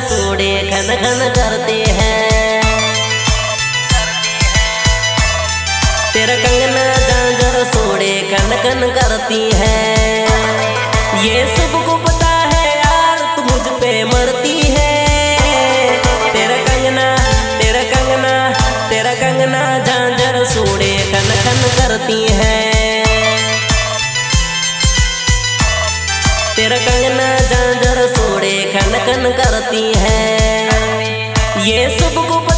सोड़े खन खन करते हैं। तेरा कंगना झांझर सोड़े खन खन करती है। ये सबको करती है। ये सबको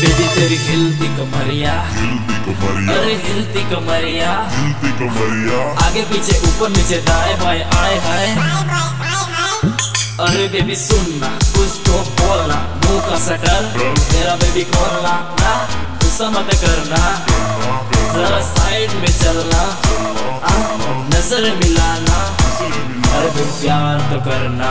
बेबी तेरी हिलती कमरिया। हिलती कमरिया। अरे हिलती कमरिया। हिलती कमरिया। आगे पीछे ऊपर नीचे दाएँ बाएँ आए हाय। अरे बेबी सुनना कुछ तो बोलना मुँह का सटर तेरा बेबी खोलना ना गुस्सा मत करना। जरा साइड में चलना आ, नज़र मिलाना। अरे प्यार तो करना।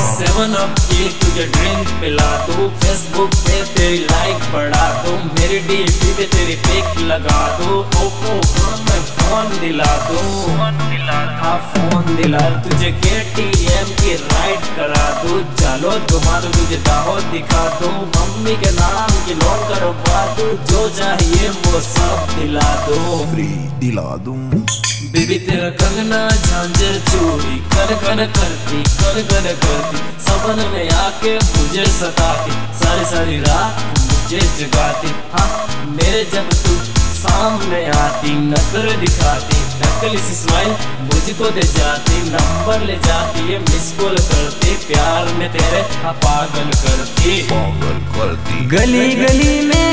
सेवन अप की तुझे ड्रिंक पिला दूँ। फेसबुक पे तेरी लाइक बढ़ा दूँ। मेरी डीपी पे तेरी पिक लगा दूँ। ओप्पो मैं फ़ोन दिला दूँ। हाँ फ़ोन दिला तुझे केटीएम की राइड करा दूँ। चलो दूँ तुझे दाहो दिखा दूँ। मम्मी के नाम की लोन करवा दूँ। जो चाहिए वो सब दिला दूँ। फ्री दिला दूँ। बेबी तेरा कंगना झांझर चोरी कर कर करती कर कर करती सपन में आके मुझे सताती सारी सारी रात मुझे जगाती। हाँ मेरे जब तू सामने आती नखर दिखाती नकली सी स्माइल मुझको दे जाती नंबर ले जाती ये मिस कॉल करती प्यार में तेरे हाँ पागल करती। पागल करती। गली गली में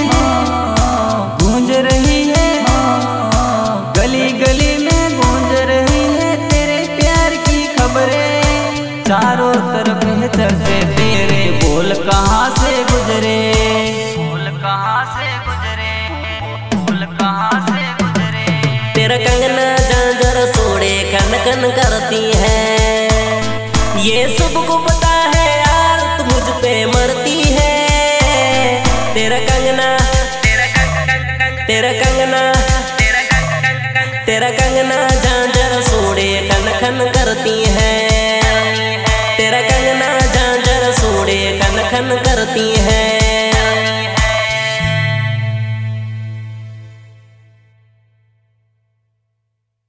खन करती है। ये सबको पता है यार, तू मुझ पे मरती है। तेरा कंगना तेरा कंगना तेरा कंगना तेरा कंगना सोड़े